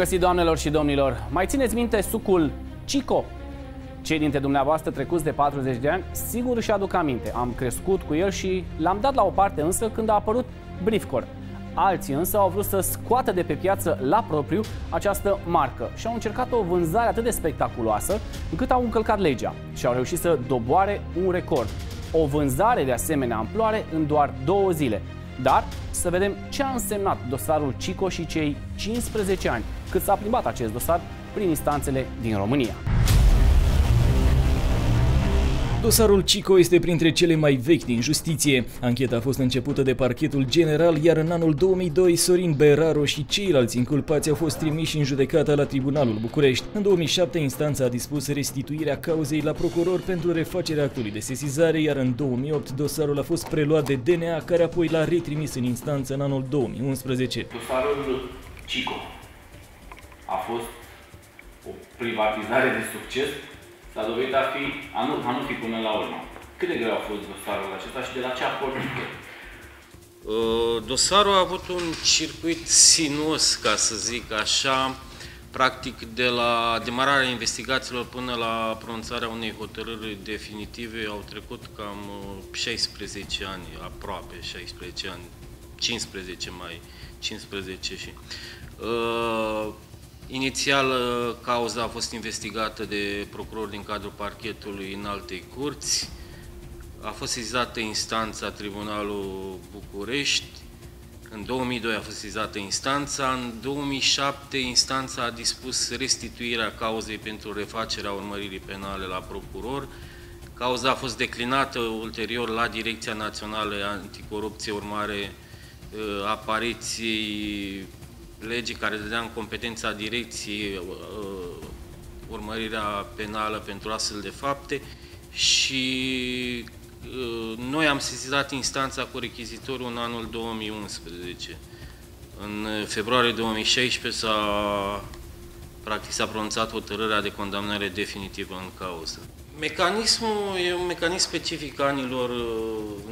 Bun găsit, doamnelor și domnilor! Mai țineți minte sucul Cico? Cei dintre dumneavoastră trecuți de 40 de ani sigur își aduc aminte. Am crescut cu el și l-am dat la o parte însă când a apărut Briefcore. Alții însă au vrut să scoată de pe piață la propriu această marcă și au încercat o vânzare atât de spectaculoasă încât au încălcat legea și au reușit să doboare un record. O vânzare de asemenea amploare în doar două zile. Dar să vedem ce a însemnat dosarul Cico și cei 15 ani cât s-a plimbat acest dosar prin instanțele din România. Dosarul Cico este printre cele mai vechi din justiție. Ancheta a fost începută de parchetul general, iar în anul 2002 Sorin Beraro și ceilalți inculpați au fost trimiși în judecată la Tribunalul București. În 2007, instanța a dispus restituirea cauzei la procuror pentru refacerea actului de sesizare, iar în 2008 dosarul a fost preluat de DNA, care apoi l-a retrimis în instanță în anul 2011. Dosarul Cico a fost o privatizare de succes s-a dovedit a, fi, a, nu, a nu fi până la urmă. Cât de greu a fost dosarul acesta și de la ce a pornit uh, Dosarul a avut un circuit sinuos, ca să zic așa, practic de la demararea investigațiilor până la pronunțarea unei hotărâri definitive au trecut cam 16 uh, ani, aproape 16 ani, 15 mai, 15 și... Uh, Inițial, uh, cauza a fost investigată de procuror din cadrul parchetului în alte curți. A fost sezizată instanța Tribunalul București. În 2002 a fost sezizată instanța. În 2007 instanța a dispus restituirea cauzei pentru refacerea urmăririi penale la procuror. Cauza a fost declinată ulterior la Direcția Națională Anticorupție urmare uh, apariției legii care dădea în competența direcției uh, uh, urmărirea penală pentru astfel de fapte și uh, noi am sesizat instanța cu rechizitorul în anul 2011. În februarie 2016 s-a practic s-a pronunțat hotărârea de condamnare definitivă în cauză. Mecanismul e un mecanism specific anilor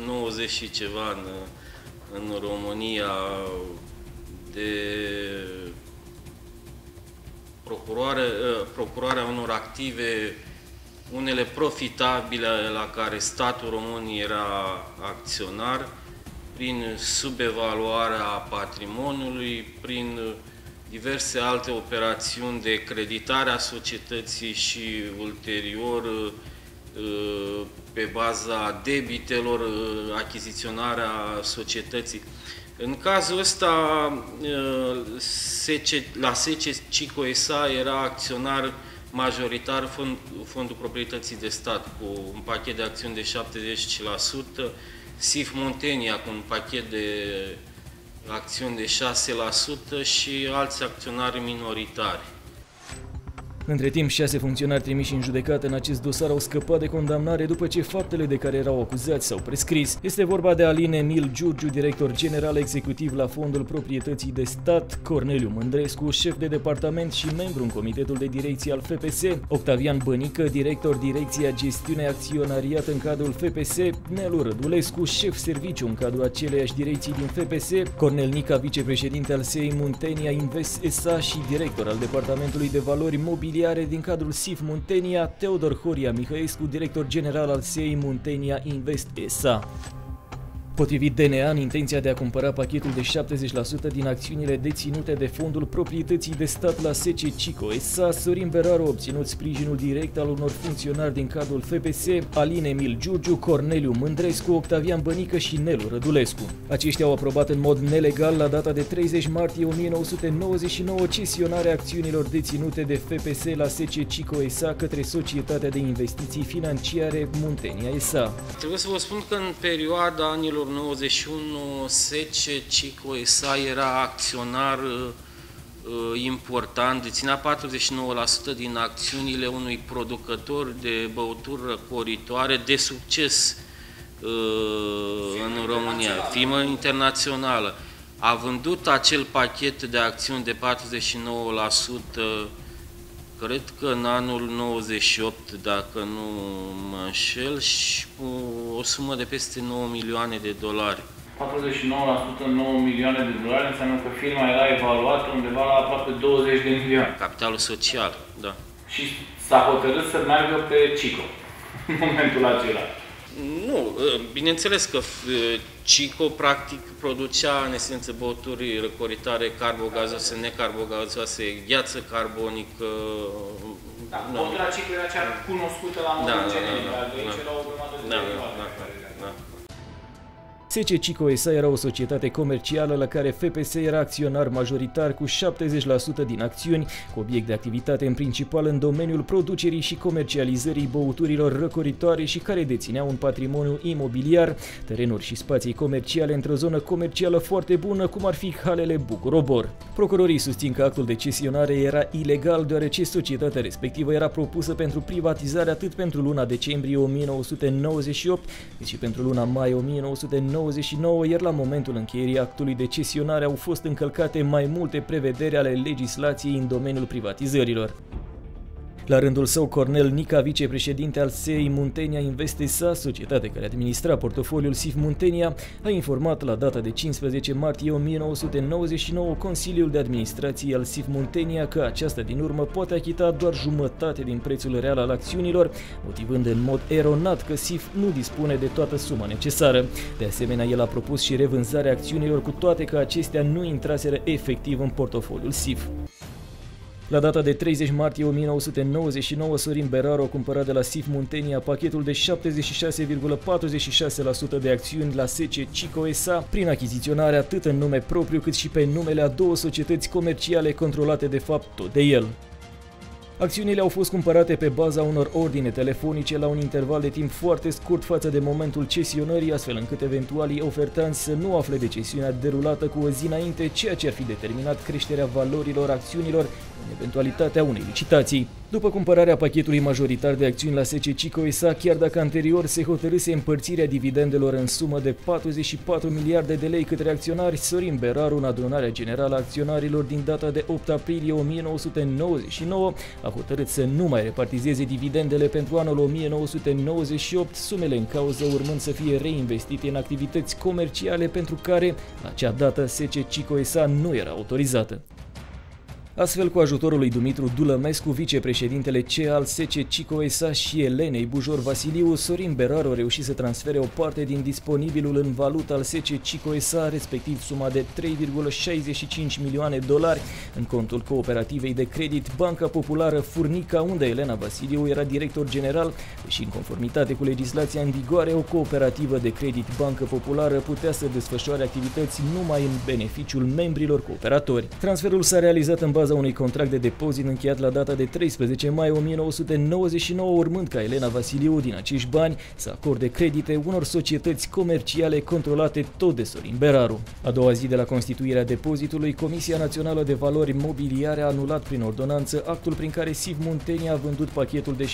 90 și ceva în, în România, de procurare, ă, procurarea unor active, unele profitabile la care statul român era acționar, prin subevaluarea patrimoniului, prin diverse alte operațiuni de creditare a societății și ulterior ă, pe baza debitelor, ă, achiziționarea societății. În cazul ăsta, la SECE Cico SA era acționar majoritar fond, Fondul Proprietății de Stat cu un pachet de acțiuni de 70%, SIF Montenia cu un pachet de acțiuni de 6% și alți acționari minoritari. Între timp, șase funcționari trimiși în judecată în acest dosar au scăpat de condamnare după ce faptele de care erau acuzați s-au prescris. Este vorba de Aline Emil Giurgiu, director general executiv la Fondul Proprietății de Stat, Corneliu Mândrescu, șef de departament și membru în comitetul de direcție al FPS, Octavian Bănică, director direcția gestiune acționariat în cadrul FPS, Nelu Rădulescu, șef serviciu în cadrul aceleiași direcții din FPS, Cornel Nica, vicepreședinte al SEI Muntenia Invest SA și director al Departamentului de Valori Mobiliare imobiliare din cadrul SIF Muntenia, Teodor Horia Mihăescu, director general al SEI Muntenia Invest SA. Potrivit DNA, în intenția de a cumpăra pachetul de 70% din acțiunile deținute de Fondul Proprietății de Stat la SC Cico SA, Sorin Beraru a obținut sprijinul direct al unor funcționari din cadrul FPS, Aline Emil Giurgiu, Corneliu Mândrescu, Octavian Bănică și Nelu Rădulescu. Aceștia au aprobat în mod nelegal la data de 30 martie 1999 cesionarea acțiunilor deținute de FPS la SC Cico SA către Societatea de Investiții Financiare Muntenia SA. Trebuie să vă spun că în perioada anilor 91 Sece Cico Esa era acționar uh, uh, important, deținea 49% din acțiunile unui producător de băuturi răcoritoare de succes uh, în România, firmă internațională. A vândut acel pachet de acțiuni de 49% cred că în anul 98, dacă nu mă înșel, și cu o sumă de peste 9 milioane de dolari. 49% 9 milioane de dolari înseamnă că firma era evaluată undeva la aproape 20 de milioane. Capitalul social, da. Și s-a hotărât să meargă pe Cico în momentul acela. Nu, ă, bineînțeles că Cico practic producea în esență băuturi răcoritare carbogazoase, necarbogazoase, gheață carbonică. Da, băutura Cico era cea cunoscută la modul da, generic, da, da, da, aici da. era o grămadă de da, da, da, da, da. SC Cico SA era o societate comercială la care FPS era acționar majoritar cu 70% din acțiuni, cu obiect de activitate în principal în domeniul producerii și comercializării băuturilor răcoritoare și care deținea un patrimoniu imobiliar, terenuri și spații comerciale într-o zonă comercială foarte bună, cum ar fi halele Bucurobor. Procurorii susțin că actul de cesionare era ilegal deoarece societatea respectivă era propusă pentru privatizare atât pentru luna decembrie 1998, cât și pentru luna mai 1999 1999, iar la momentul încheierii actului de cesionare au fost încălcate mai multe prevederi ale legislației în domeniul privatizărilor. La rândul său, Cornel Nica, vicepreședinte al SEI Muntenia Investisa, societate care administra portofoliul SIF Muntenia, a informat la data de 15 martie 1999 Consiliul de Administrație al SIF Muntenia că aceasta din urmă poate achita doar jumătate din prețul real al acțiunilor, motivând în mod eronat că SIF nu dispune de toată suma necesară. De asemenea, el a propus și revânzarea acțiunilor cu toate că acestea nu intraseră efectiv în portofoliul SIF. La data de 30 martie 1999, Sorin Beraru a cumpărat de la SIF Muntenia pachetul de 76,46% de acțiuni la SC Cico SA prin achiziționare atât în nume propriu cât și pe numele a două societăți comerciale controlate de fapt tot de el. Acțiunile au fost cumpărate pe baza unor ordine telefonice la un interval de timp foarte scurt față de momentul cesionării, astfel încât eventualii ofertanți să nu afle de cesiunea derulată cu o zi înainte, ceea ce ar fi determinat creșterea valorilor acțiunilor în eventualitatea unei licitații. După cumpărarea pachetului majoritar de acțiuni la SC Cico SA, chiar dacă anterior se hotărâse împărțirea dividendelor în sumă de 44 miliarde de lei către acționari, Sorin Beraru, în adunarea generală a acționarilor din data de 8 aprilie 1999, a hotărât să nu mai repartizeze dividendele pentru anul 1998, sumele în cauză urmând să fie reinvestite în activități comerciale pentru care, la acea dată, SC Cico SA nu era autorizată. Astfel, cu ajutorul lui Dumitru Dulămescu, vicepreședintele C al SC Cico SA și Elenei Bujor Vasiliu, Sorin Beraru a reușit să transfere o parte din disponibilul în valută al SC Cico SA, respectiv suma de 3,65 milioane dolari, în contul cooperativei de credit Banca Populară Furnica, unde Elena Vasiliu era director general, și în conformitate cu legislația în vigoare, o cooperativă de credit Banca Populară putea să desfășoare activități numai în beneficiul membrilor cooperatori. Transferul s-a realizat în bază baza unui contract de depozit încheiat la data de 13 mai 1999, urmând ca Elena Vasiliu din acești bani să acorde credite unor societăți comerciale controlate tot de Sorin Beraru. A doua zi de la constituirea depozitului, Comisia Națională de Valori Mobiliare a anulat prin ordonanță actul prin care SIV Muntenia a vândut pachetul de 76,46%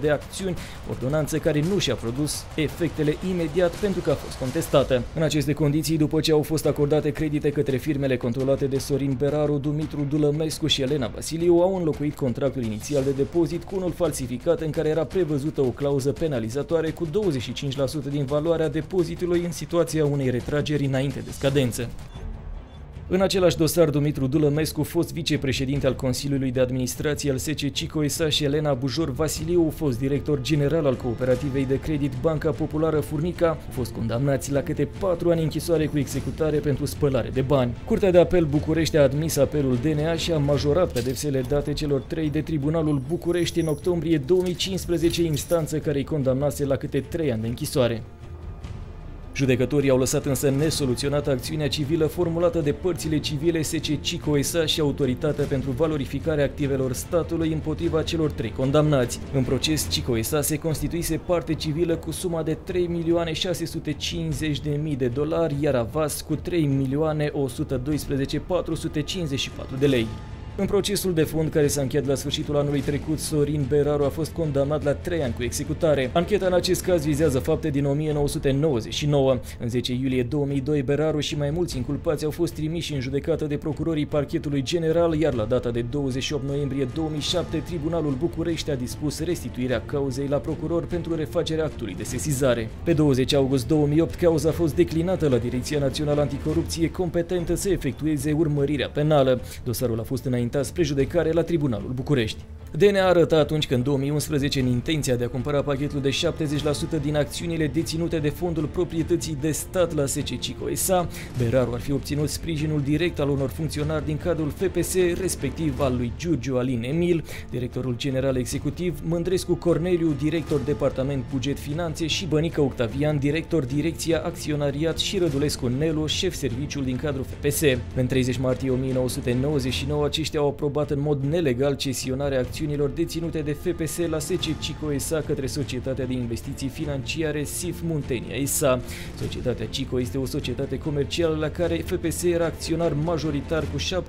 de acțiuni, ordonanță care nu și-a produs efectele imediat pentru că a fost contestată. În aceste condiții, după ce au fost acordate credite către firmele controlate semnate de Sorin Beraru, Dumitru Dulămescu și Elena Vasiliu au înlocuit contractul inițial de depozit cu unul falsificat în care era prevăzută o clauză penalizatoare cu 25% din valoarea depozitului în situația unei retrageri înainte de scadență. În același dosar, Dumitru Dulămescu, fost vicepreședinte al Consiliului de Administrație al SC Cico SA și Elena Bujor Vasiliu, fost director general al Cooperativei de Credit Banca Populară Furnica, au fost condamnați la câte patru ani închisoare cu executare pentru spălare de bani. Curtea de apel București a admis apelul DNA și a majorat pedepsele date celor trei de Tribunalul București în octombrie 2015, instanță care îi condamnase la câte trei ani de închisoare. Judecătorii au lăsat însă nesoluționată acțiunea civilă formulată de părțile civile SC Cico SA și Autoritatea pentru Valorificarea Activelor Statului împotriva celor trei condamnați. În proces, Cico SA se constituise parte civilă cu suma de 3.650.000 de dolari, iar Avas cu 3.112.454 de lei. În procesul de fond care s-a încheiat la sfârșitul anului trecut, Sorin Beraru a fost condamnat la 3 ani cu executare. Ancheta în acest caz vizează fapte din 1999. În 10 iulie 2002, Beraru și mai mulți inculpați au fost trimiși în judecată de procurorii parchetului general, iar la data de 28 noiembrie 2007, Tribunalul București a dispus restituirea cauzei la procuror pentru refacerea actului de sesizare. Pe 20 august 2008, cauza a fost declinată la Direcția Națională Anticorupție competentă să efectueze urmărirea penală. Dosarul a fost înaintat spre judecare la Tribunalul București. DNA arăta atunci că în 2011, în intenția de a cumpăra pachetul de 70% din acțiunile deținute de fondul proprietății de stat la SC Cico SA, Beraru ar fi obținut sprijinul direct al unor funcționari din cadrul FPS, respectiv al lui Giurgiu Alin Emil, directorul general executiv, Mândrescu Corneliu, director departament buget finanțe și Bănică Octavian, director direcția acționariat și Rădulescu Nelu, șef serviciul din cadrul FPS. În 30 martie 1999, aceștia au aprobat în mod nelegal cesionarea acțiunilor acțiunilor deținute de FPS la SC Cico SA către Societatea de Investiții Financiare SIF Muntenia SA. Societatea Cico este o societate comercială la care FPS era acționar majoritar cu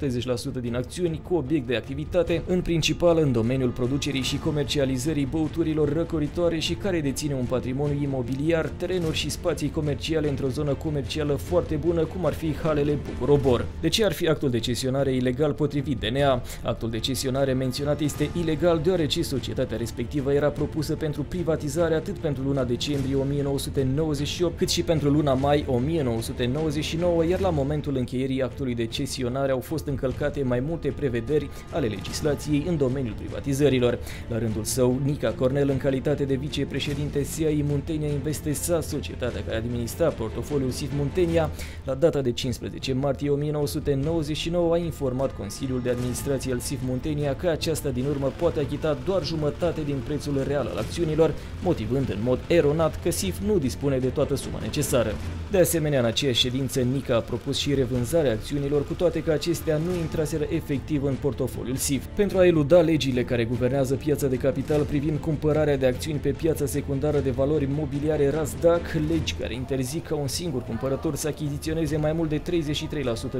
70% din acțiuni cu obiect de activitate, în principal în domeniul producerii și comercializării băuturilor răcoritoare și care deține un patrimoniu imobiliar, terenuri și spații comerciale într-o zonă comercială foarte bună, cum ar fi halele Bucurobor. De ce ar fi actul de cesionare ilegal potrivit DNA? Actul de cesionare menționat este ilegal ilegal deoarece societatea respectivă era propusă pentru privatizare atât pentru luna decembrie 1998 cât și pentru luna mai 1999, iar la momentul încheierii actului de cesionare au fost încălcate mai multe prevederi ale legislației în domeniul privatizărilor. La rândul său, Nica Cornel, în calitate de vicepreședinte SIAI Muntenia Investesa, societatea care administra portofoliul SIF Muntenia, la data de 15 martie 1999 a informat Consiliul de Administrație al SIF Muntenia că aceasta din urmă poate achita doar jumătate din prețul real al acțiunilor, motivând în mod eronat că SIF nu dispune de toată suma necesară. De asemenea, în aceeași ședință, Nica a propus și revânzarea acțiunilor, cu toate că acestea nu intraseră efectiv în portofoliul SIF. Pentru a eluda legile care guvernează piața de capital privind cumpărarea de acțiuni pe piața secundară de valori mobiliare RASDAC, legi care interzic ca un singur cumpărător să achiziționeze mai mult de 33%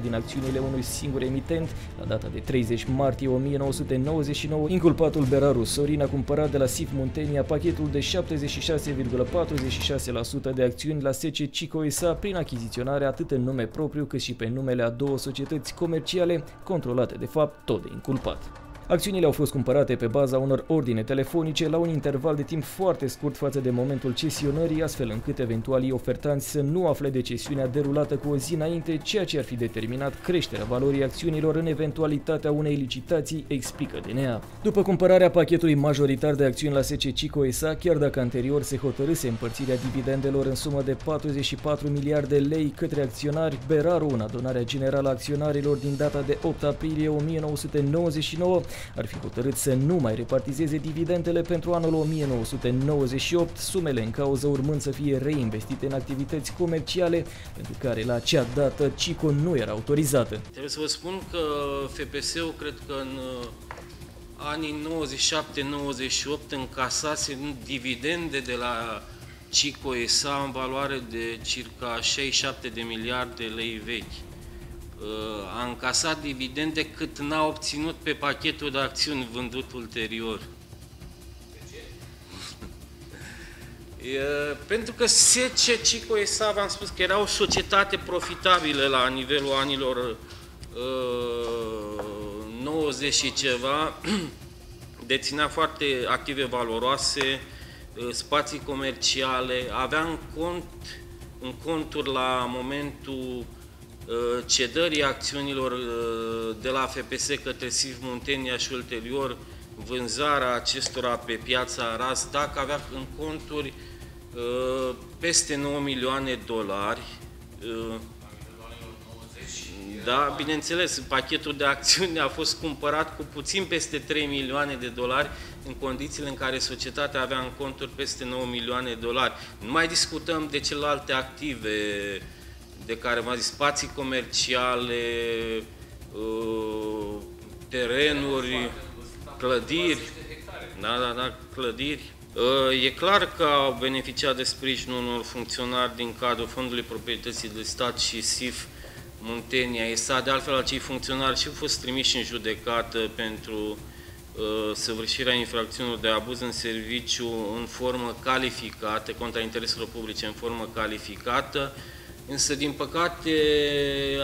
din acțiunile unui singur emitent, la data de 30 martie 1999, Inculpatul Beraru Sorin a cumpărat de la SIF Muntenia pachetul de 76,46% de acțiuni la SC Cico SA prin achiziționare atât în nume propriu cât și pe numele a două societăți comerciale controlate de fapt tot de inculpat. Acțiunile au fost cumpărate pe baza unor ordine telefonice la un interval de timp foarte scurt față de momentul cesionării, astfel încât eventualii ofertanți să nu afle de cesiunea derulată cu o zi înainte, ceea ce ar fi determinat creșterea valorii acțiunilor în eventualitatea unei licitații, explică DNA. După cumpărarea pachetului majoritar de acțiuni la SC Cico SA, chiar dacă anterior se hotărâse împărțirea dividendelor în sumă de 44 miliarde lei către acționari, Beraru, în adunarea generală a acționarilor din data de 8 aprilie 1999, ar fi hotărât să nu mai repartizeze dividendele pentru anul 1998, sumele în cauză urmând să fie reinvestite în activități comerciale, pentru care la acea dată CICO nu era autorizată. Trebuie să vă spun că FPS-ul cred că în uh, anii 97-98 încasase dividende de la Cico ESA în valoare de circa 67 de miliarde lei vechi a încasat dividende cât n-a obținut pe pachetul de acțiuni vândut ulterior. De ce? E, pentru că SC Cico SA, v-am spus că era o societate profitabilă la nivelul anilor uh, 90 și ceva, deținea foarte active valoroase, spații comerciale, avea în cont în conturi la momentul Uh, cedării acțiunilor uh, de la FPS către SIF Muntenia și ulterior vânzarea acestora pe piața RAS, dacă avea în conturi uh, peste 9 milioane de dolari. Da, bineînțeles, pachetul de acțiuni a fost cumpărat cu puțin peste 3 milioane de dolari în condițiile în care societatea avea în conturi peste 9 milioane de dolari. Nu mai discutăm de celelalte active de care v-am zis, spații comerciale, uh, terenuri, clădiri, da, da, da, clădiri. Uh, e clar că au beneficiat de sprijinul unor funcționari din cadrul Fondului Proprietății de Stat și SIF Muntenia, ESA, de altfel acei funcționari și au fost trimiși în judecată pentru uh, săvârșirea infracțiunilor de abuz în serviciu în formă calificată, contra intereselor publice în formă calificată, însă din păcate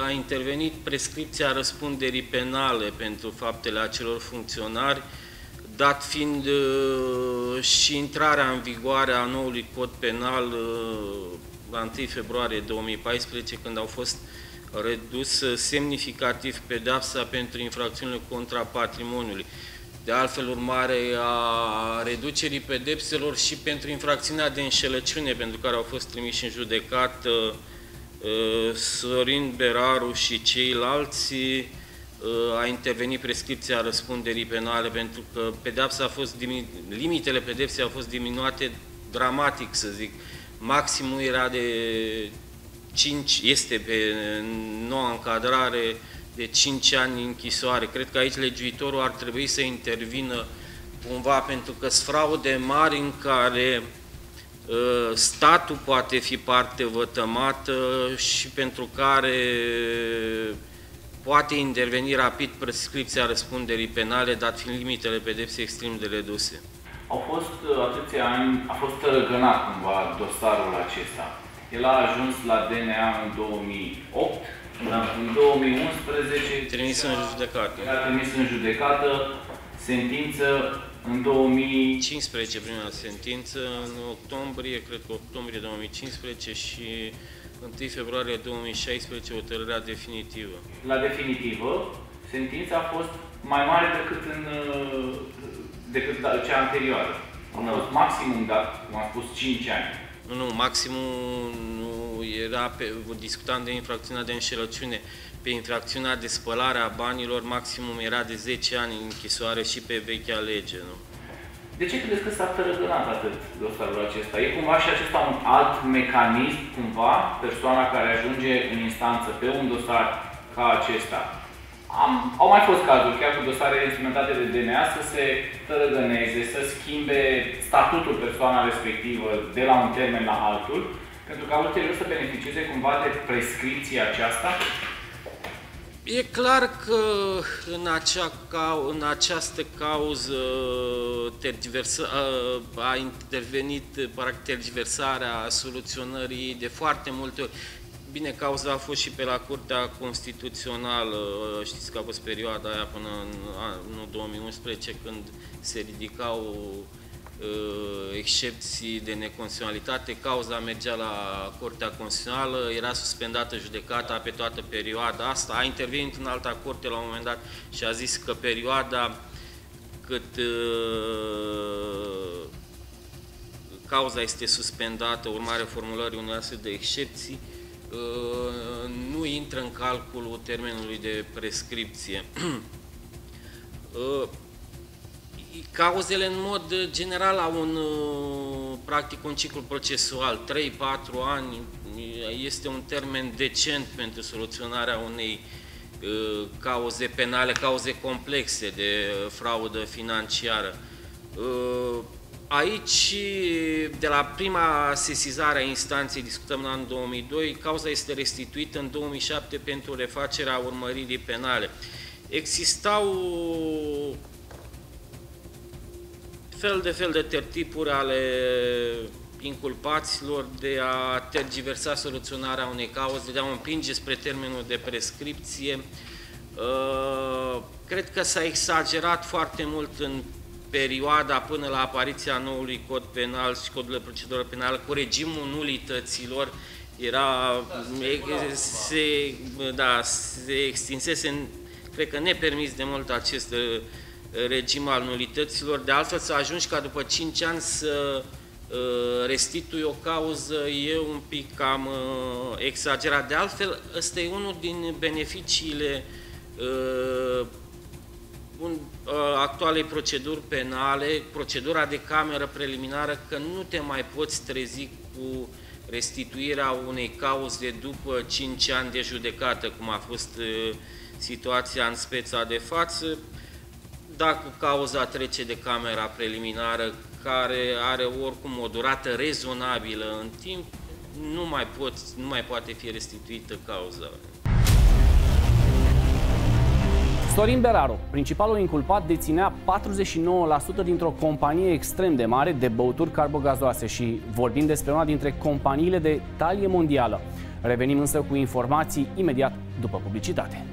a intervenit prescripția răspunderii penale pentru faptele acelor funcționari, dat fiind uh, și intrarea în vigoare a noului cod penal uh, la 1 februarie 2014, când au fost redus semnificativ pedapsa pentru infracțiunile contra patrimoniului. De altfel, urmare a reducerii pedepselor și pentru infracțiunea de înșelăciune, pentru care au fost trimiși în judecată uh, Sorin Beraru și ceilalți, a intervenit prescripția răspunderii penale pentru că pedepsa a fost limitele pedepsei au fost diminuate dramatic, să zic. Maximul era de 5, este pe noua încadrare de 5 ani închisoare. Cred că aici legiuitorul ar trebui să intervină cumva pentru că sunt fraude mari în care uh, statul poate fi parte vătămată și pentru care poate interveni rapid prescripția răspunderii penale, dat fiind limitele pedepsei extrem de reduse. Au fost uh, atâția ani, a fost tărăgănat cumva dosarul acesta. El a ajuns la DNA în 2008, da. în 2011 trimis în judecată. Era trimis în judecată, sentință în 2015 prima sentință, în octombrie, cred că octombrie 2015 și 1 februarie 2016 hotărârea definitivă. La definitivă, sentința a fost mai mare decât, în, decât cea anterioară. A fost maximum, dar, cum am spus, 5 ani. Nu, nu, maximul nu era, pe, discutam de infracțiunea de înșelăciune. Pe infracțiunea de spălare a banilor, maximum era de 10 ani închisoare și pe vechea lege, nu? De ce credeți că s-a tărăgănat atât dosarul acesta? E cumva și acesta un alt mecanism, cumva, persoana care ajunge în instanță pe un dosar ca acesta? Am, au mai fost cazuri, chiar cu dosare instrumentate de DNA, să se tărăgăneze, să schimbe statutul persoana respectivă de la un termen la altul, pentru ca ulterior să beneficieze cumva de prescripția aceasta E clar că în, acea, în această cauză a intervenit tergiversarea soluționării de foarte multe ori. Bine, cauza a fost și pe la Curtea Constituțională, știți că a fost perioada aia până în anul 2011 când se ridicau Uh, excepții de neconstituționalitate, cauza mergea la Curtea Constituțională, era suspendată judecata pe toată perioada asta, a intervenit în alta curte la un moment dat și a zis că perioada cât uh, cauza este suspendată, urmare formulării unei astfel de excepții, uh, nu intră în calculul termenului de prescripție. uh, Cauzele în mod general au un, uh, practic un ciclu procesual, 3-4 ani este un termen decent pentru soluționarea unei uh, cauze penale, cauze complexe de fraudă financiară. Uh, aici, de la prima sesizare a instanței, discutăm în anul 2002, cauza este restituită în 2007 pentru refacerea urmăririi penale. Existau fel de fel de tertipuri ale inculpaților de a tergiversa soluționarea unei cauze, de a o împinge spre termenul de prescripție. Uh, cred că s-a exagerat foarte mult în perioada până la apariția noului cod penal și codul de procedură penală cu regimul nulităților era, se, da, se extinsese, cred că nepermis de mult acest regim al nulităților. De altfel, să ajungi ca după 5 ani să uh, restitui o cauză e un pic cam uh, exagerat. De altfel, ăsta e unul din beneficiile uh, un, actualei proceduri penale, procedura de cameră preliminară, că nu te mai poți trezi cu restituirea unei cauze după 5 ani de judecată, cum a fost situația în speța de față, dacă cauza trece de camera preliminară, care are oricum o durată rezonabilă în timp, nu mai, pot, nu mai poate fi restituită cauza. Sorin Beraro, principalul inculpat, deținea 49% dintr-o companie extrem de mare de băuturi carbogazoase și vorbim despre una dintre companiile de talie mondială. Revenim însă cu informații imediat după publicitate.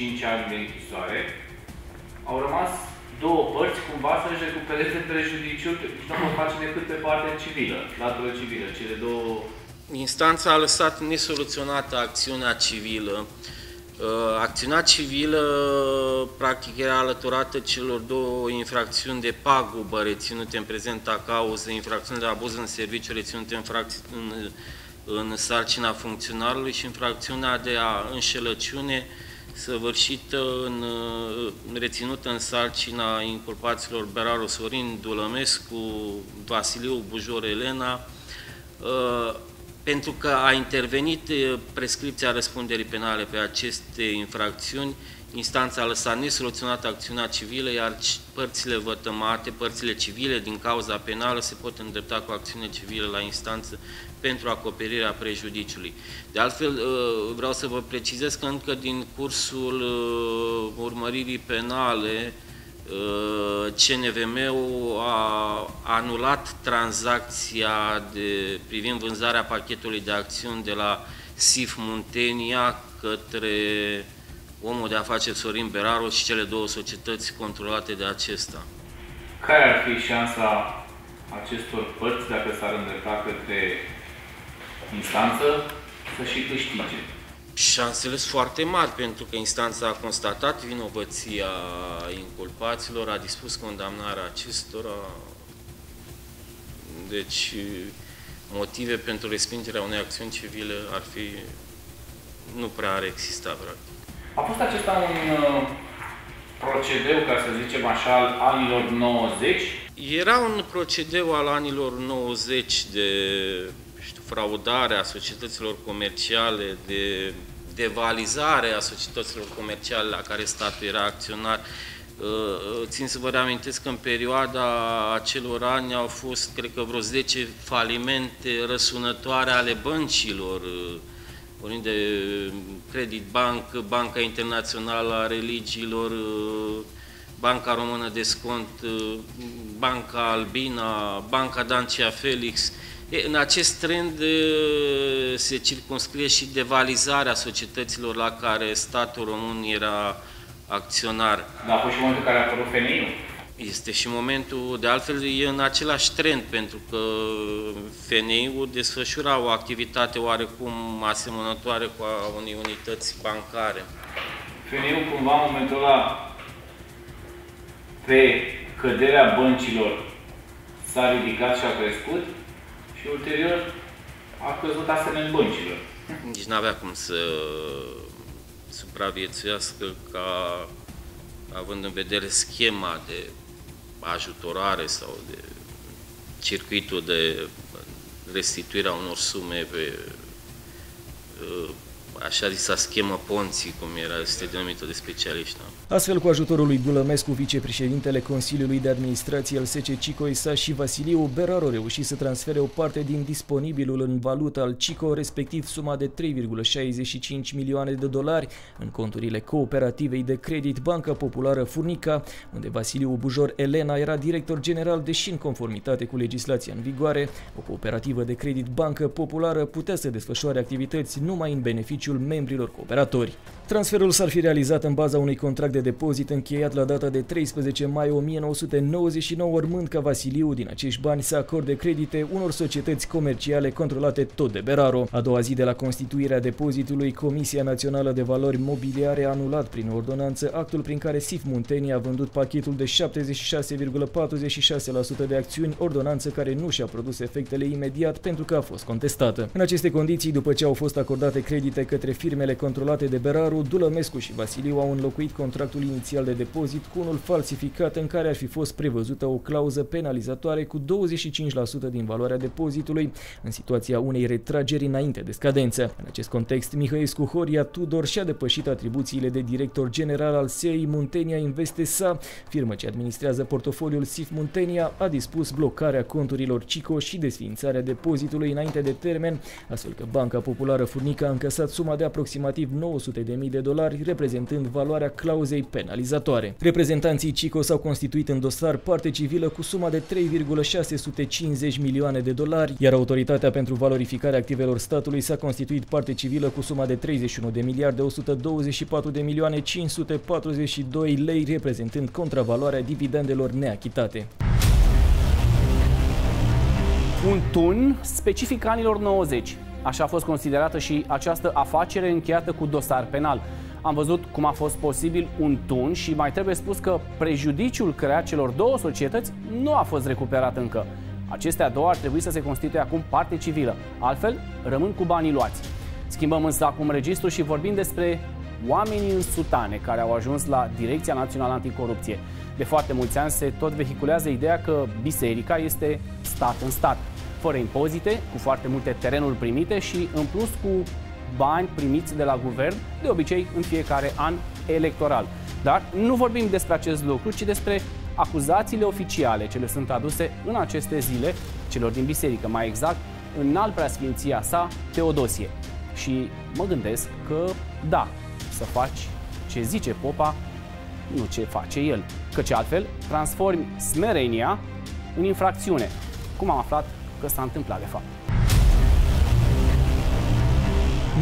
5 ani de închisoare, au rămas două părți cumva să-și recupereze prejudiciul și nu vor face decât pe partea civilă, latură civilă, cele două... Instanța a lăsat nesoluționată acțiunea civilă. Uh, acțiunea civilă, practic, era alăturată celor două infracțiuni de pagubă reținute în prezenta cauză, infracțiuni de abuz în serviciu reținute în, în în sarcina funcționarului și infracțiunea de a înșelăciune săvârșită în, reținută în sarcina inculpaților Beraru Sorin, Dulămescu, Vasiliu Bujor Elena, ă, pentru că a intervenit prescripția răspunderii penale pe aceste infracțiuni, instanța a lăsat nesoluționată acțiunea civilă, iar părțile vătămate, părțile civile din cauza penală se pot îndrepta cu acțiune civilă la instanță pentru acoperirea prejudiciului. De altfel, uh, vreau să vă precizez că încă din cursul uh, urmăririi penale, uh, CNVM-ul a anulat tranzacția de, privind vânzarea pachetului de acțiuni de la SIF Muntenia către omul de afaceri Sorin Beraru și cele două societăți controlate de acesta. Care ar fi șansa acestor părți dacă s-ar îndrepta către instanță să și câștige. Șansele sunt foarte mari pentru că instanța a constatat vinovăția inculpaților, a dispus condamnarea acestora. Deci, motive pentru respingerea unei acțiuni civile ar fi, nu prea ar exista, practic. A fost acesta un uh, procedeu, ca să zicem așa, al anilor 90? Era un procedeu al anilor 90 de fraudare a societăților comerciale, de devalizare a societăților comerciale la care statul era acționar. Uh, uh, țin să vă reamintesc că în perioada acelor ani au fost, cred că, vreo 10 falimente răsunătoare ale băncilor, uh, vorbim de Credit Bank, Banca Internațională a Religiilor, Banca Română de Scont, Banca Albina, Banca Dancia Felix, în acest trend se circunscrie și devalizarea societăților la care statul român era acționar. Dar a fost și momentul în care a apărut FNI-ul. Este și momentul, de altfel, e în același trend, pentru că FNI-ul desfășura o activitate oarecum asemănătoare cu a unei unități bancare. FNI-ul cumva în momentul ăla pe căderea băncilor s-a ridicat și a crescut? și ulterior a căzut asemenea băncilor. Nici nu avea cum să supraviețuiască ca având în vedere schema de ajutorare sau de circuitul de restituirea unor sume pe așa zisa schemă Ponții, cum era, este denumită de specialiști. Da? Astfel, cu ajutorul lui Dulămescu, vicepreședintele Consiliului de Administrație al SC Cico Isa și Vasiliu Berar au reușit să transfere o parte din disponibilul în valută al Cico, respectiv suma de 3,65 milioane de dolari, în conturile cooperativei de credit Banca Populară Furnica, unde Vasiliu Bujor Elena era director general, deși în conformitate cu legislația în vigoare, o cooperativă de credit Bancă Populară putea să desfășoare activități numai în beneficiu beneficiul membrilor cooperatori. Transferul s-ar fi realizat în baza unui contract de depozit încheiat la data de 13 mai 1999, urmând ca Vasiliu din acești bani să acorde credite unor societăți comerciale controlate tot de Beraro. A doua zi de la constituirea depozitului, Comisia Națională de Valori Mobiliare a anulat prin ordonanță actul prin care SIF Muntenia a vândut pachetul de 76,46% de acțiuni, ordonanță care nu și-a produs efectele imediat pentru că a fost contestată. În aceste condiții, după ce au fost acordate credite către firmele controlate de Beraru, Ioanu Dulămescu și Vasiliu au înlocuit contractul inițial de depozit cu unul falsificat în care ar fi fost prevăzută o clauză penalizatoare cu 25% din valoarea depozitului în situația unei retrageri înainte de scadență. În acest context, Mihăescu Horia Tudor și-a depășit atribuțiile de director general al SEI Muntenia Investesa, firmă ce administrează portofoliul SIF Muntenia, a dispus blocarea conturilor Cico și desfințarea depozitului înainte de termen, astfel că Banca Populară Furnica a încăsat suma de aproximativ 900.000 de dolari, reprezentând valoarea clauzei penalizatoare. Reprezentanții Cico s-au constituit în dosar parte civilă cu suma de 3,650 milioane de dolari, iar Autoritatea pentru Valorificarea Activelor Statului s-a constituit parte civilă cu suma de 31 de miliarde 124 de milioane 542 lei, reprezentând contravaloarea dividendelor neachitate. Un tun specific anilor 90. Așa a fost considerată și această afacere încheiată cu dosar penal. Am văzut cum a fost posibil un tun și mai trebuie spus că prejudiciul creat celor două societăți nu a fost recuperat încă. Acestea două ar trebui să se constituie acum parte civilă, altfel rămân cu banii luați. Schimbăm însă acum registru și vorbim despre oamenii în sutane care au ajuns la Direcția Națională Anticorupție. De foarte mulți ani se tot vehiculează ideea că biserica este stat în stat, fără impozite, cu foarte multe terenuri primite și în plus cu bani primiți de la guvern, de obicei în fiecare an electoral. Dar nu vorbim despre acest lucru, ci despre acuzațiile oficiale ce le sunt aduse în aceste zile celor din biserică, mai exact în alt preasfinția sa, Teodosie. Și mă gândesc că da, să faci ce zice popa, nu ce face el, căci altfel transformi smerenia în infracțiune, cum am aflat că s-a întâmplat de fapt.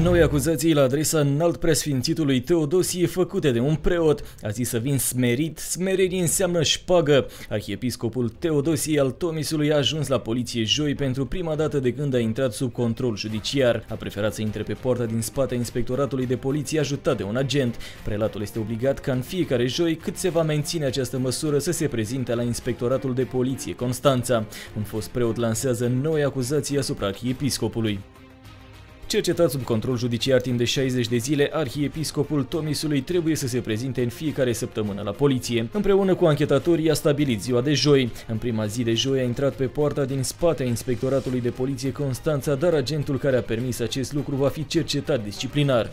Noi acuzații la adresa înalt presfințitului Teodosie făcute de un preot. A zis să vin smerit, smerenie înseamnă șpagă. Arhiepiscopul Teodosie al Tomisului a ajuns la poliție joi pentru prima dată de când a intrat sub control judiciar. A preferat să intre pe poarta din spate inspectoratului de poliție ajutat de un agent. Prelatul este obligat ca în fiecare joi, cât se va menține această măsură, să se prezinte la inspectoratul de poliție Constanța. Un fost preot lansează noi acuzații asupra arhiepiscopului. Cercetat sub control judiciar timp de 60 de zile, arhiepiscopul Tomisului trebuie să se prezinte în fiecare săptămână la poliție. Împreună cu anchetatorii a stabilit ziua de joi. În prima zi de joi a intrat pe poarta din spate a inspectoratului de poliție Constanța, dar agentul care a permis acest lucru va fi cercetat disciplinar.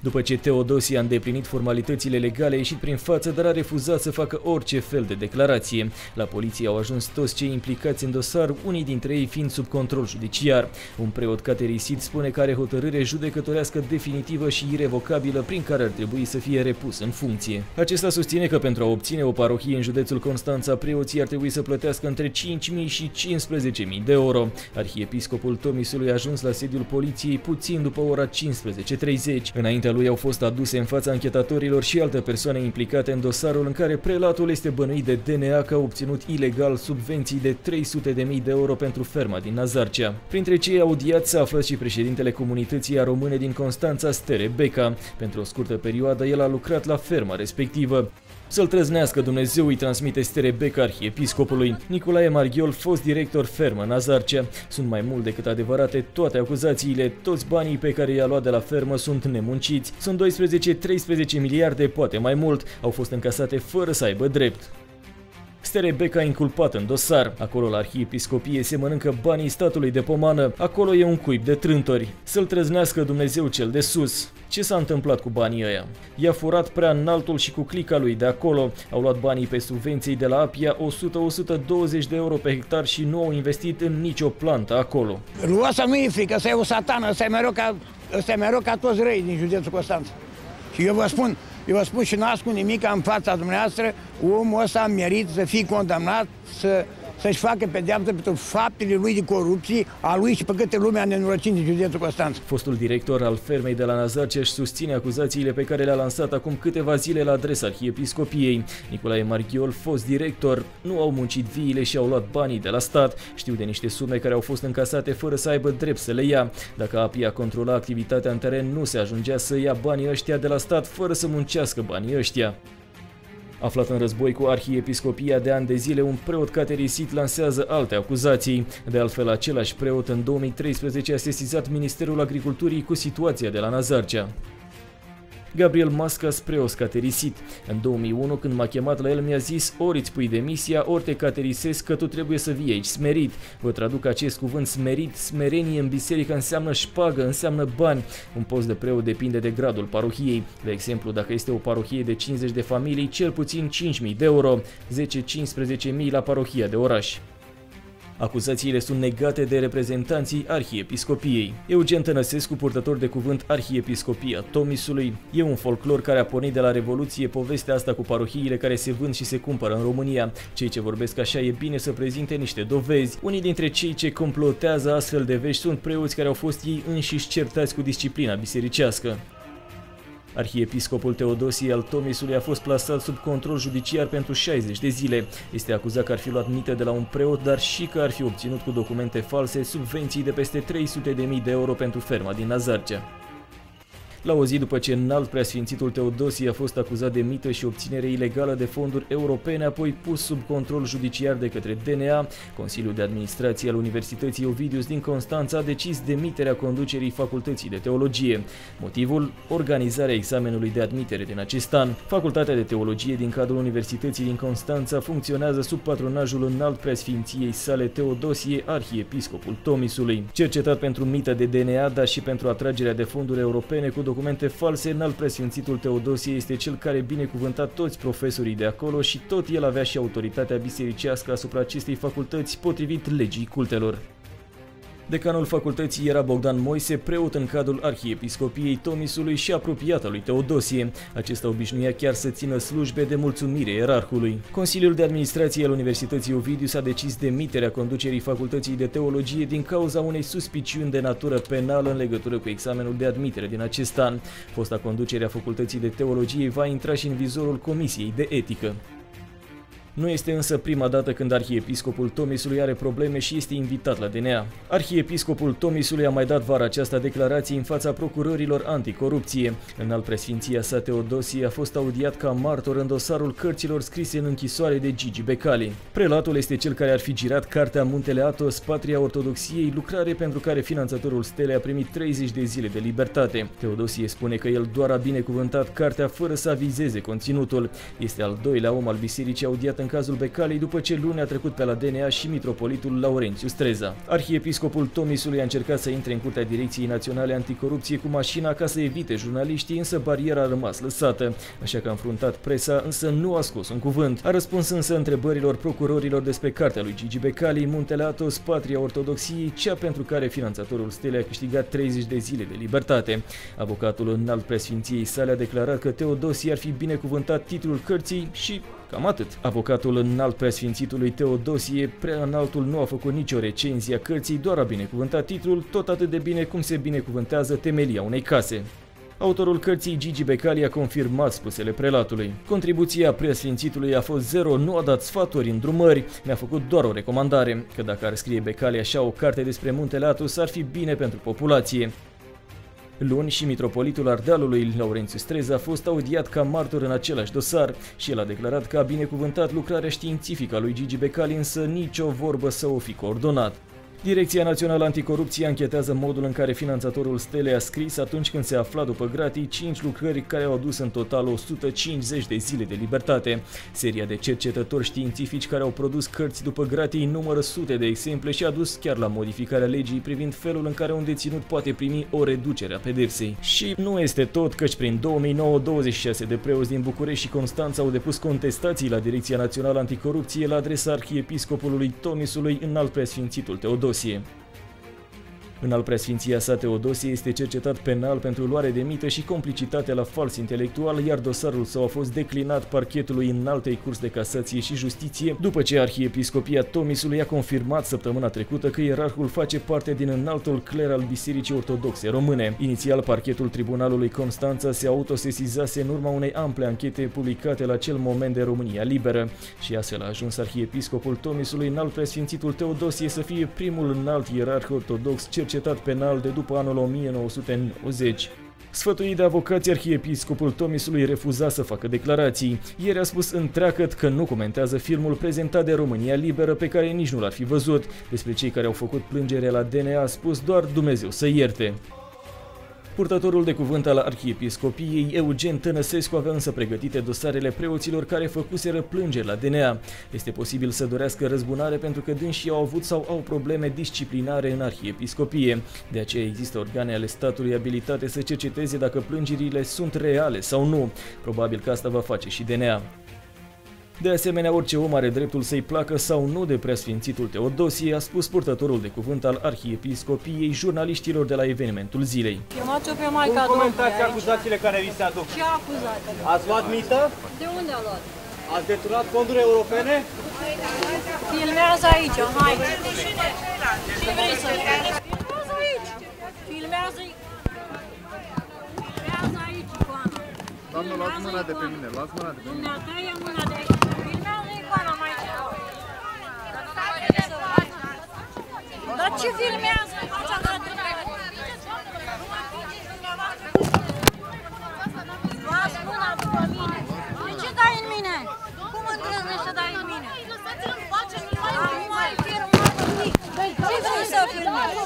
După ce Teodosie a îndeplinit formalitățile legale, a ieșit prin față, dar a refuzat să facă orice fel de declarație. La poliție au ajuns toți cei implicați în dosar, unii dintre ei fiind sub control judiciar. Un preot caterisit spune că are hotărâre judecătorească definitivă și irevocabilă prin care ar trebui să fie repus în funcție. Acesta susține că pentru a obține o parohie în județul Constanța, preoții ar trebui să plătească între 5.000 și 15.000 de euro. Arhiepiscopul Tomisului a ajuns la sediul poliției puțin după ora 15.30. Înainte Înaintea lui au fost aduse în fața anchetatorilor și alte persoane implicate în dosarul în care prelatul este bănuit de DNA că a obținut ilegal subvenții de 300.000 de euro pentru ferma din Nazarcea. Printre cei audiați s-a aflat și președintele comunității a române din Constanța, Stere Beca. Pentru o scurtă perioadă, el a lucrat la ferma respectivă. Să-l trăznească Dumnezeu îi transmite Stere Beca arhiepiscopului. Nicolae Marghiol, fost director fermă Nazarcea. Sunt mai mult decât adevărate toate acuzațiile. Toți banii pe care i-a luat de la fermă sunt nemunciți. Sunt 12-13 miliarde, poate mai mult. Au fost încasate fără să aibă drept. Stere Beca inculpat în dosar. Acolo la arhiepiscopie se mănâncă banii statului de pomană. Acolo e un cuib de trântori. Să-l trăznească Dumnezeu cel de sus. Ce s-a întâmplat cu banii ăia? I-a furat prea înaltul și cu clica lui de acolo. Au luat banii pe subvenții de la Apia 100-120 de euro pe hectar și nu au investit în nicio plantă acolo. Lui ăsta nu e frică, ăsta e o satană, ăsta e mereu ca, ăsta e mereu ca toți răi din județul Constanța. Și eu vă spun, eu vă spun și nu ascund nimic în fața dumneavoastră, omul ăsta merit să fie condamnat, să să-și facă pedeapsă pentru faptele lui de corupție, a lui și pe câte lumea nenorocit din județul Constanța. Fostul director al fermei de la Nazarce își susține acuzațiile pe care le-a lansat acum câteva zile la adresa arhiepiscopiei. Nicolae Marghiol, fost director, nu au muncit viile și au luat banii de la stat. Știu de niște sume care au fost încasate fără să aibă drept să le ia. Dacă APIA controla activitatea în teren, nu se ajungea să ia banii ăștia de la stat fără să muncească banii ăștia. Aflat în război cu arhiepiscopia de ani de zile, un preot caterisit lansează alte acuzații. De altfel, același preot în 2013 a sesizat Ministerul Agriculturii cu situația de la Nazarcea. Gabriel Mascas, preos caterisit. În 2001, când m-a chemat la el, mi-a zis ori îți pui demisia, ori te caterisesc că tu trebuie să vii aici, smerit. Vă traduc acest cuvânt smerit, smerenie în biserică înseamnă șpagă, înseamnă bani. Un post de preot depinde de gradul parohiei. De exemplu, dacă este o parohie de 50 de familii, cel puțin 5.000 de euro, 10-15.000 la parohia de oraș. Acuzațiile sunt negate de reprezentanții Arhiepiscopiei. Eugen Tănăsescu, purtător de cuvânt Arhiepiscopia Tomisului, e un folclor care a pornit de la Revoluție povestea asta cu parohiile care se vând și se cumpără în România. Cei ce vorbesc așa e bine să prezinte niște dovezi. Unii dintre cei ce complotează astfel de vești sunt preoți care au fost ei înșiși certați cu disciplina bisericească. Arhiepiscopul Teodosie al Tomisului a fost plasat sub control judiciar pentru 60 de zile. Este acuzat că ar fi luat mită de la un preot, dar și că ar fi obținut cu documente false subvenții de peste 300.000 de euro pentru ferma din Nazarcea. La o zi după ce înalt preasfințitul Teodosie a fost acuzat de mită și obținere ilegală de fonduri europene, apoi pus sub control judiciar de către DNA, Consiliul de Administrație al Universității Ovidius din Constanța a decis demiterea conducerii Facultății de Teologie. Motivul? Organizarea examenului de admitere din acest an. Facultatea de Teologie din cadrul Universității din Constanța funcționează sub patronajul înalt preasfinției sale Teodosie, arhiepiscopul Tomisului. Cercetat pentru mită de DNA, dar și pentru atragerea de fonduri europene cu documente false, înalt presfințitul Teodosie este cel care binecuvânta toți profesorii de acolo și tot el avea și autoritatea bisericească asupra acestei facultăți potrivit legii cultelor. Decanul facultății era Bogdan Moise, preot în cadrul Arhiepiscopiei Tomisului și apropiat al lui Teodosie. Acesta obișnuia chiar să țină slujbe de mulțumire erarhului. Consiliul de administrație al Universității Ovidiu a decis demiterea conducerii facultății de teologie din cauza unei suspiciuni de natură penală în legătură cu examenul de admitere din acest an. Fosta conducere a facultății de teologie va intra și în vizorul Comisiei de Etică. Nu este însă prima dată când arhiepiscopul Tomisului are probleme și este invitat la DNA. Arhiepiscopul Tomisului a mai dat vara aceasta declarații în fața procurorilor anticorupție. În al presfinția sa Teodosie a fost audiat ca martor în dosarul cărților scrise în închisoare de Gigi Becali. Prelatul este cel care ar fi girat cartea Muntele Atos, Patria Ortodoxiei, lucrare pentru care finanțatorul Stele a primit 30 de zile de libertate. Teodosie spune că el doar a binecuvântat cartea fără să avizeze conținutul. Este al doilea om al bisericii audiat în cazul Becalei după ce luni a trecut pe la DNA și mitropolitul Laurențiu Streza. Arhiepiscopul Tomisului a încercat să intre în curtea Direcției Naționale Anticorupție cu mașina ca să evite jurnaliștii, însă bariera a rămas lăsată. Așa că a înfruntat presa, însă nu a scos un cuvânt. A răspuns însă întrebărilor procurorilor despre cartea lui Gigi Becali, Muntele Atos, Patria Ortodoxiei, cea pentru care finanțatorul Stelei a câștigat 30 de zile de libertate. Avocatul înalt presfinției sale a declarat că Teodosie ar fi binecuvântat titlul cărții și Cam atât. Avocatul înalt preasfințitului Teodosie, prea înaltul nu a făcut nicio recenzie a cărții, doar a binecuvântat titlul tot atât de bine cum se binecuvântează temelia unei case. Autorul cărții Gigi Becali a confirmat spusele prelatului. Contribuția preasfințitului a fost zero, nu a dat sfaturi, îndrumări, mi-a făcut doar o recomandare, că dacă ar scrie Becali așa o carte despre muntele Atos ar fi bine pentru populație. Luni și mitropolitul Ardealului, Laurențiu Streza, a fost audiat ca martor în același dosar și el a declarat că a binecuvântat lucrarea științifică a lui Gigi Becali, însă nicio vorbă să o fi coordonat. Direcția Națională Anticorupție anchetează modul în care finanțatorul Stele a scris atunci când se afla după gratii 5 lucrări care au adus în total 150 de zile de libertate. Seria de cercetători științifici care au produs cărți după gratii numără sute de exemple și a dus chiar la modificarea legii privind felul în care un deținut poate primi o reducere a pedepsei. Și nu este tot căci prin 2009 26 de preoți din București și Constanța au depus contestații la Direcția Națională Anticorupție la adresa arhiepiscopului Tomisului în alt preasfințitul Teodor così. În al preasfinția sa Teodosie este cercetat penal pentru luare de mită și complicitate la fals intelectual, iar dosarul său a fost declinat parchetului în altei curs de casație și justiție, după ce Arhiepiscopia Tomisului a confirmat săptămâna trecută că ierarhul face parte din înaltul cler al Bisericii Ortodoxe Române. Inițial, parchetul Tribunalului Constanța se autosesizase în urma unei ample anchete publicate la acel moment de România Liberă și astfel a ajuns Arhiepiscopul Tomisului înalt preasfințitul Teodosie să fie primul înalt ierarh ortodox cercetat penal de după anul 1990. Sfătuit de avocații, arhiepiscopul Tomisului refuza să facă declarații. Ieri a spus întreagăt că nu comentează filmul prezentat de România Liberă pe care nici nu l-ar fi văzut. Despre cei care au făcut plângere la DNA a spus doar Dumnezeu să ierte. Purtătorul de cuvânt al Arhiepiscopiei, Eugen Tănăsescu, avea însă pregătite dosarele preoților care făcuseră plângeri la DNA. Este posibil să dorească răzbunare pentru că dânsii au avut sau au probleme disciplinare în Arhiepiscopie. De aceea există organe ale statului abilitate să cerceteze dacă plângerile sunt reale sau nu. Probabil că asta va face și DNA. De asemenea, orice om are dreptul să-i placă sau nu de preasfințitul Teodosie, a spus purtătorul de cuvânt al Arhiepiscopiei jurnaliștilor de la evenimentul zilei. Chemați-o pe Maica Cum comentați acuzațiile care vi se aduc? Ce acuzații? Ați luat mită? De unde a luat? Ați deturnat fonduri europene? Filmează aici, hai! Ce vrei să Filmează aici! Filmează Filmează aici, icoana! Doamnă, luați mâna de pe mine, luați mâna de pe mine. Dumneata ia mâna de aici! Filmează icoana mai Dar ce filmează? Fața ta Luați mâna după mine! De ce dai în mine? Cum îndrăznești să dai în mine? Lăsați-l în pace, nu mai filmat nimic! Ce vrei să filmezi?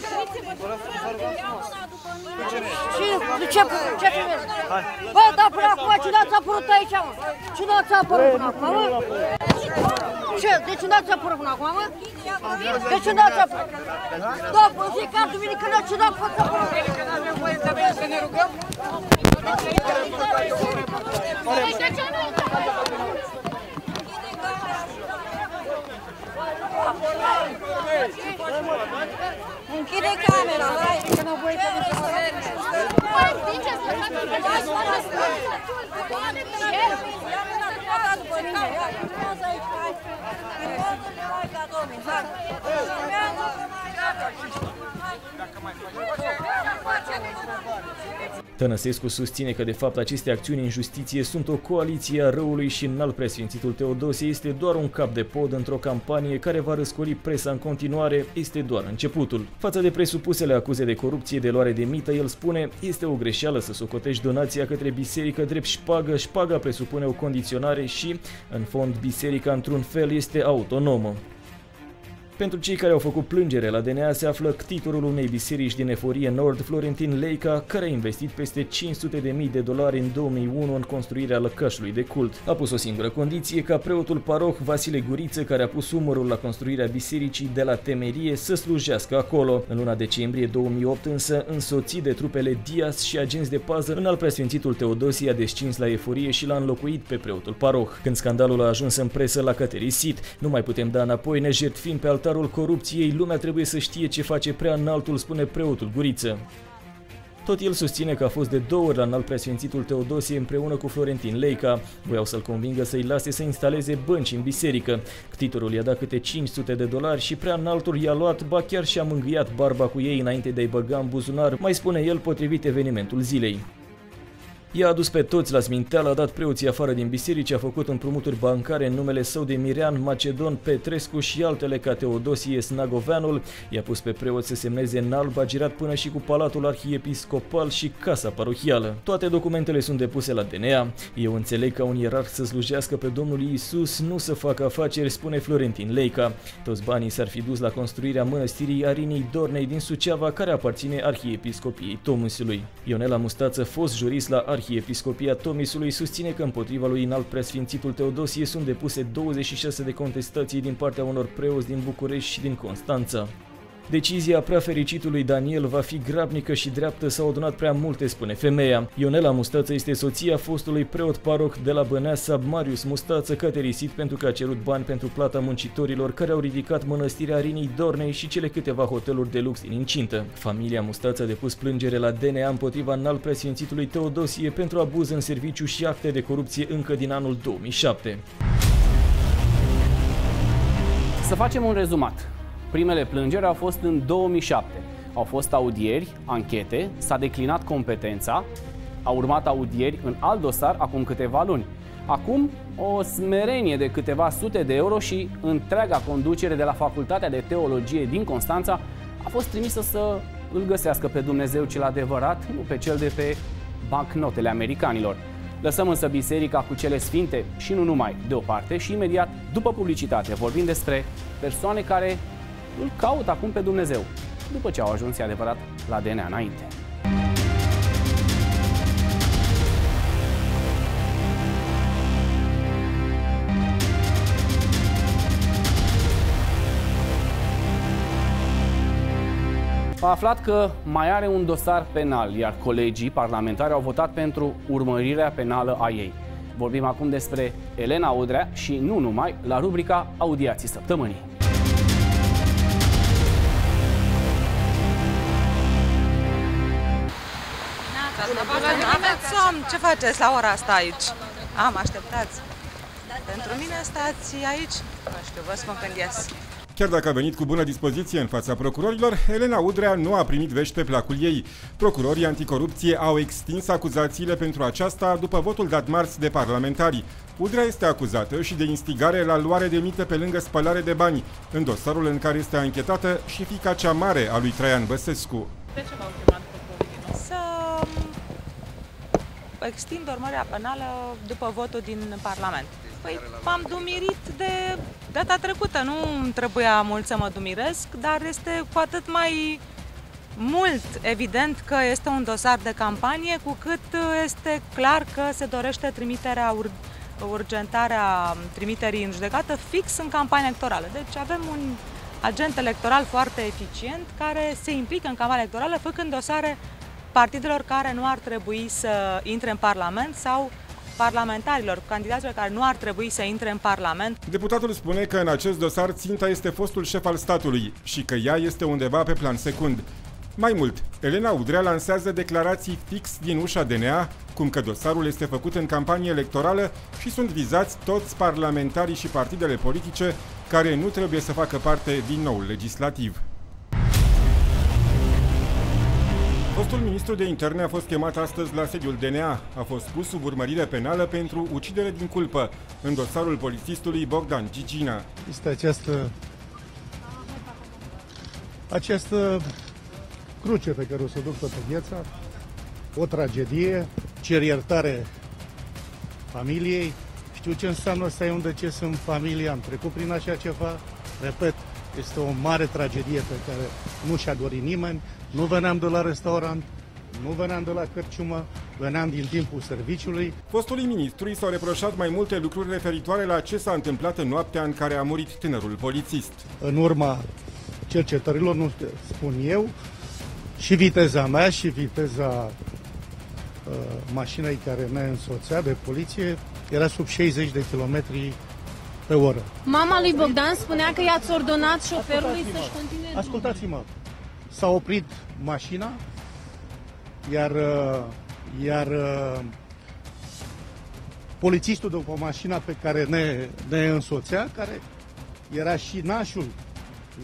Și ce, ce filmezi? Bă, dar până acum ce n-ați apărut aici, mă? Ce n-ați apărut până acum, mă? Ce? De ce n-ați apărut până acum, mă? De ce n-ați apărut? Da, în fiecare duminică n-ați dat față apărut. Să ne rugăm? De ce nu? Închide camera, hai, că nu voi Tănăsescu susține că de fapt aceste acțiuni în justiție sunt o coaliție a răului și înalt preasfințitul Teodosie este doar un cap de pod într-o campanie care va răscoli presa în continuare, este doar începutul. Față de presupusele acuze de corupție de luare de mită, el spune, este o greșeală să socotești donația către biserică drept șpagă, șpaga presupune o condiționare și, în fond, biserica într-un fel este autonomă. Pentru cei care au făcut plângere la DNA se află titlul unei biserici din eforie Nord, Florentin Leica, care a investit peste 500.000 de dolari în 2001 în construirea lăcașului de cult. A pus o singură condiție ca preotul paroh Vasile Guriță, care a pus umărul la construirea bisericii de la temerie, să slujească acolo. În luna decembrie 2008 însă, însoțit de trupele Dias și agenți de pază, în al preasfințitul Teodosie a descins la eforie și l-a înlocuit pe preotul paroh. Când scandalul a ajuns în presă, l-a căterisit. Nu mai putem da înapoi, ne jertfim pe altarul corupției, lumea trebuie să știe ce face prea înaltul, spune preotul Guriță. Tot el susține că a fost de două ori la înalt preasfințitul Teodosie împreună cu Florentin Leica. Voiau să-l convingă să-i lase să instaleze bănci în biserică. Ctitorul i-a dat câte 500 de dolari și prea înaltul i-a luat, ba chiar și-a mângâiat barba cu ei înainte de a-i băga în buzunar, mai spune el potrivit evenimentul zilei. I-a adus pe toți la sminteală, a dat preoții afară din biserici, a făcut împrumuturi bancare în numele său de Mirian, Macedon, Petrescu și altele ca Teodosie Snagoveanul, i-a pus pe preoți să semneze în alb, a girat până și cu palatul arhiepiscopal și casa parohială. Toate documentele sunt depuse la DNA. Eu înțeleg ca un ierarh să slujească pe Domnul Iisus, nu să facă afaceri, spune Florentin Leica. Toți banii s-ar fi dus la construirea mănăstirii Arinii Dornei din Suceava, care aparține arhiepiscopiei Tomusului. Ionela Mustață, fost jurist la Arhiepiscopia Tomisului susține că împotriva lui înalt preasfințitul Teodosie sunt depuse 26 de contestații din partea unor preoți din București și din Constanța. Decizia prea fericitului Daniel va fi grabnică și dreaptă, s-au adunat prea multe, spune femeia. Ionela Mustață este soția fostului preot paroc de la Băneasa, Marius Mustață, caterisit pentru că a cerut bani pentru plata muncitorilor care au ridicat mănăstirea Rinii Dornei și cele câteva hoteluri de lux din incintă. Familia Mustață a depus plângere la DNA împotriva înalt preasfințitului Teodosie pentru abuz în serviciu și acte de corupție încă din anul 2007. Să facem un rezumat. Primele plângeri au fost în 2007. Au fost audieri, anchete, s-a declinat competența, a urmat audieri în alt dosar acum câteva luni. Acum, o smerenie de câteva sute de euro și întreaga conducere de la Facultatea de Teologie din Constanța a fost trimisă să îl găsească pe Dumnezeu cel adevărat, nu pe cel de pe bancnotele americanilor. Lăsăm însă biserica cu cele sfinte și nu numai deoparte și imediat după publicitate vorbim despre persoane care îl caut acum pe Dumnezeu, după ce au ajuns, e adevărat, la DNA înainte. A aflat că mai are un dosar penal, iar colegii parlamentari au votat pentru urmărirea penală a ei. Vorbim acum despre Elena Udrea și nu numai, la rubrica Audiații Săptămânii. Somn, ce faceți la ora asta aici? Am, așteptați. Pentru mine stați aici, nu știu, vă spun când ies. Chiar dacă a venit cu bună dispoziție în fața procurorilor, Elena Udrea nu a primit vești pe placul ei. Procurorii anticorupție au extins acuzațiile pentru aceasta după votul dat marți de parlamentari. Udrea este acuzată și de instigare la luare de mită pe lângă spălare de bani, în dosarul în care este anchetată și fica cea mare a lui Traian Băsescu. De ce v-au chemat procurorii? Să extind urmărirea penală după votul din Parlament. Păi m-am dumirit de data trecută, nu trebuia mult să mă dumiresc, dar este cu atât mai mult evident că este un dosar de campanie, cu cât este clar că se dorește trimiterea ur- urgentarea trimiterii în judecată fix în campania electorală. Deci avem un agent electoral foarte eficient care se implică în campania electorală făcând dosare partidelor care nu ar trebui să intre în Parlament sau parlamentarilor, candidaților care nu ar trebui să intre în Parlament. Deputatul spune că în acest dosar ținta este fostul șef al statului și că ea este undeva pe plan secund. Mai mult, Elena Udrea lansează declarații fix din ușa DNA, cum că dosarul este făcut în campanie electorală și sunt vizați toți parlamentarii și partidele politice care nu trebuie să facă parte din noul legislativ. Fostul ministru de interne a fost chemat astăzi la sediul DNA. A fost pus sub urmărire penală pentru ucidere din culpă în dosarul polițistului Bogdan Gigina. Este această această cruce pe care o să o duc toată viața, o tragedie, cer iertare familiei, știu ce înseamnă să ai un deces în familie, am trecut prin așa ceva, repet, este o mare tragedie pe care nu și-a dorit nimeni, nu veneam de la restaurant, nu veneam de la cărciumă, veneam din timpul serviciului. Fostului ministru i s-au reproșat mai multe lucruri referitoare la ce s-a întâmplat în noaptea în care a murit tânărul polițist. În urma cercetărilor, nu spun eu, și viteza mea și viteza uh, mașinii care ne însoțea de poliție era sub 60 de km pe oră. Mama lui Bogdan spunea că i-ați ordonat șoferului să-și continue Ascultați-mă, s-a oprit mașina, iar, uh, iar uh, polițistul după mașina pe care ne, ne însoțea, care era și nașul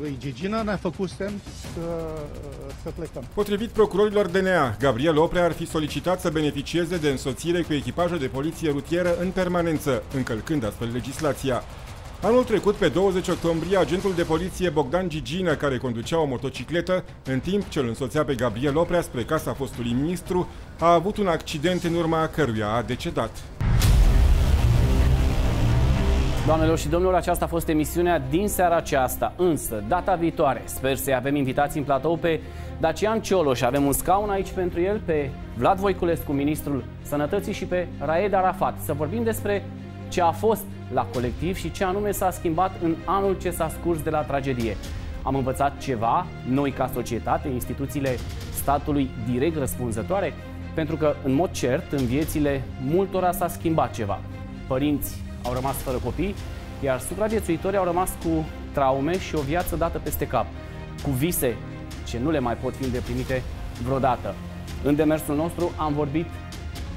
lui Gigina, ne-a făcut semn să, să plecăm. Potrivit procurorilor DNA, Gabriel Oprea ar fi solicitat să beneficieze de însoțire cu echipaje de poliție rutieră în permanență, încălcând astfel legislația. Anul trecut, pe 20 octombrie, agentul de poliție Bogdan Gigină, care conducea o motocicletă, în timp ce îl însoțea pe Gabriel Oprea spre casa fostului ministru, a avut un accident în urma căruia a decedat. Doamnelor și domnilor, aceasta a fost emisiunea din seara aceasta. Însă, data viitoare, sper să avem invitații în platou pe Dacian Cioloș. Avem un scaun aici pentru el, pe Vlad Voiculescu, ministrul Sănătății și pe Raed Arafat. Să vorbim despre ce a fost la colectiv și ce anume s-a schimbat în anul ce s-a scurs de la tragedie. Am învățat ceva, noi ca societate, instituțiile statului direct răspunzătoare, pentru că, în mod cert, în viețile multora s-a schimbat ceva. Părinți au rămas fără copii, iar supraviețuitorii au rămas cu traume și o viață dată peste cap, cu vise ce nu le mai pot fi îndeplinite vreodată. În demersul nostru am vorbit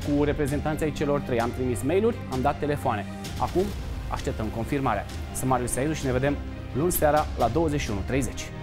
cu reprezentanții ai celor trei. Am trimis mail-uri, am dat telefoane. Acum așteptăm confirmarea. Sunt Marius Saidu și ne vedem luni seara la 21.30.